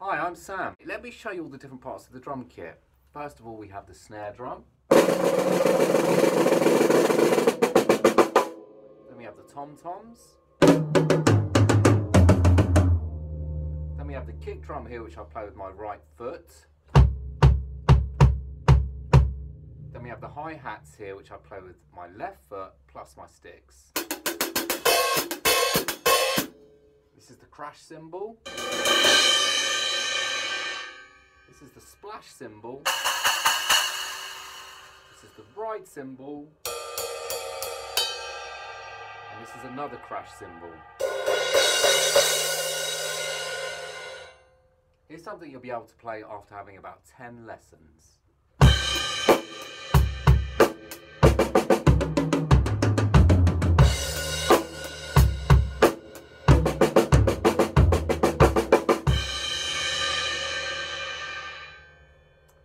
Hi, I'm Sam. Let me show you all the different parts of the drum kit. First of all, we have the snare drum. Then we have the kick drum here, which I play with my right foot. Then we have the hi-hats here, which I play with my left foot, plus my sticks. This is the crash cymbal. This is the splash cymbal. This is the ride cymbal. And this is another crash cymbal. Here's something you'll be able to play after having about 10 lessons.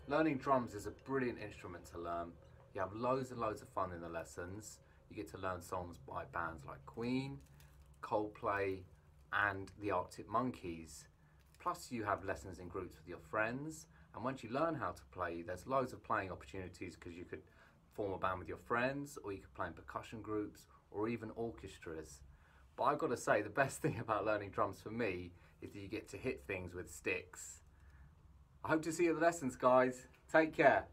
Learning drums is a brilliant instrument to learn. You have loads and loads of fun in the lessons. You get to learn songs by bands like Queen, Coldplay, and the Arctic Monkeys. Plus, you have lessons in groups with your friends. And once you learn how to play, there's loads of playing opportunities because you could form a band with your friends, or you could play in percussion groups, or even orchestras. But I've got to say, the best thing about learning drums for me is that you get to hit things with sticks. I hope to see you at the lessons, guys. Take care.